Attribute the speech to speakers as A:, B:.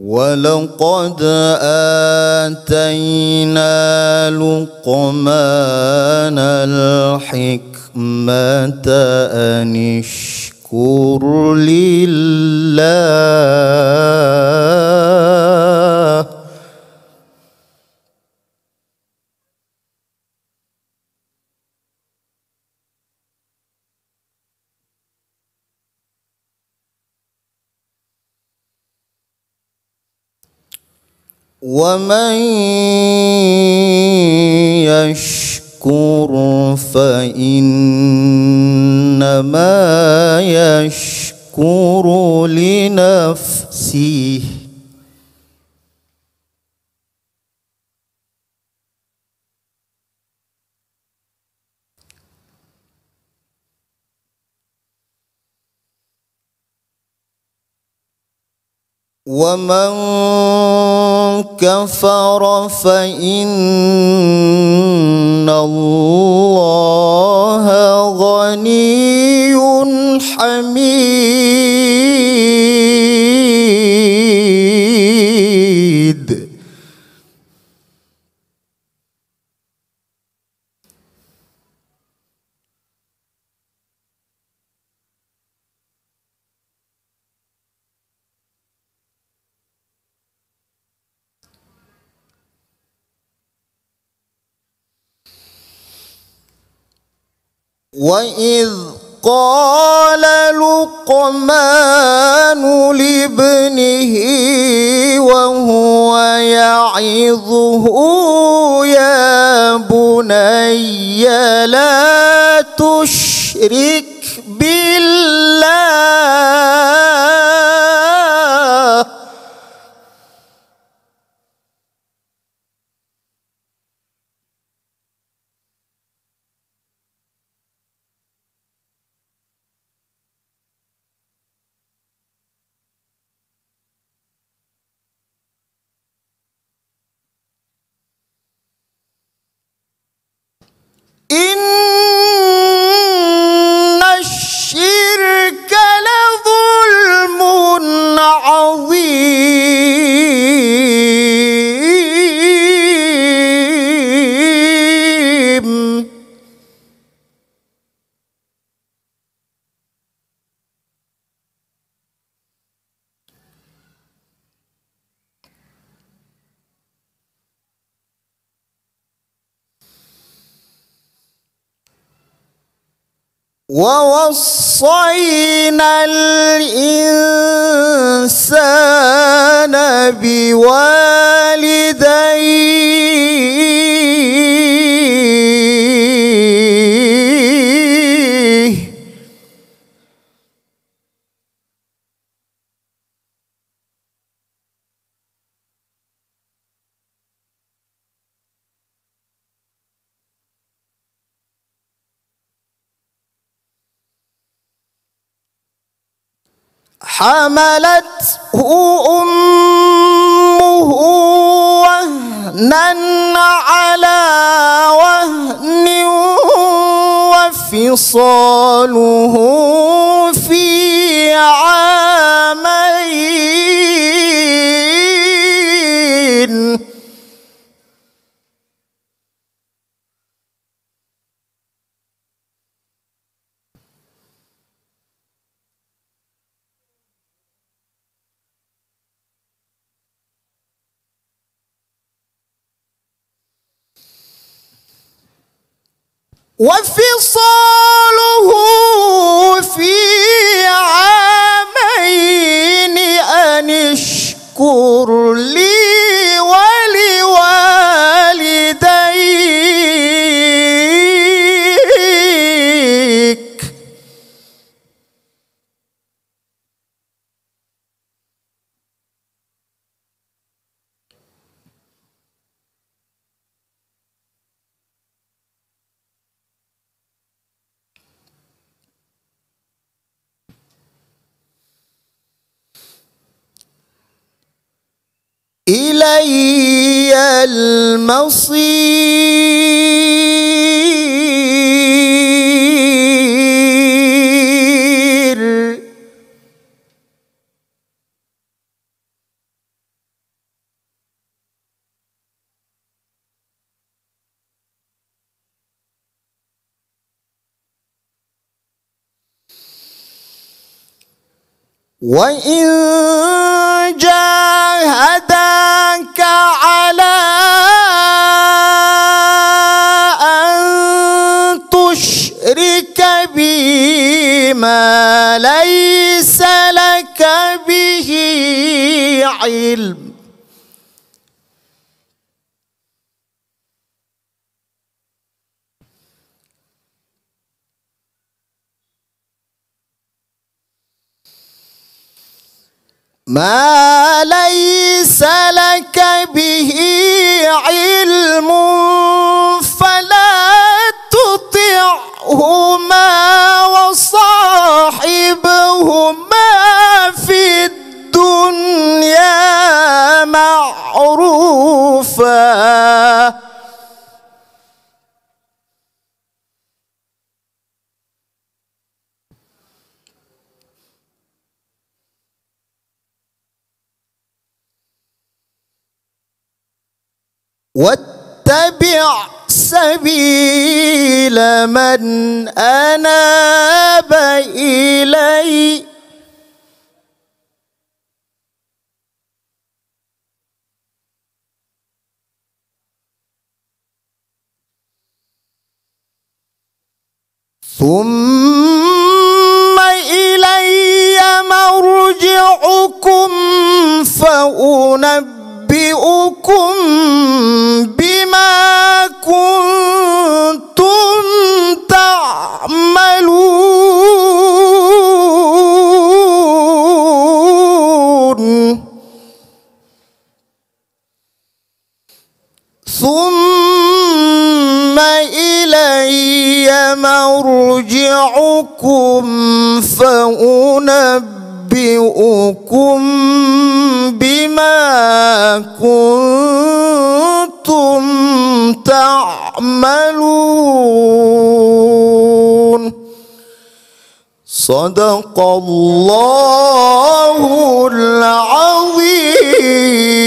A: ولقد آتينا لقمان الحكمة أن اشكر لله. ومن يشكر فإنما يشكر لنفسه ومن كفر فإن الله غني حميد. وإذ قال لقمان لابنه وهو يعظه يا بني لا تشرك ووصينا الإنسان بوالديه حملته أمه وهنا على وهن وفصاله في عامين وفصاله إلي المصير. وإن علم ما ليس لك واتبع سبيل من أناب إلي. ثم أنبئكم بما كنتم تعملون. ثم إلي مرجعكم فأنبئكم بما كنتم تعملون. صدق الله العظيم.